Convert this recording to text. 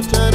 good time.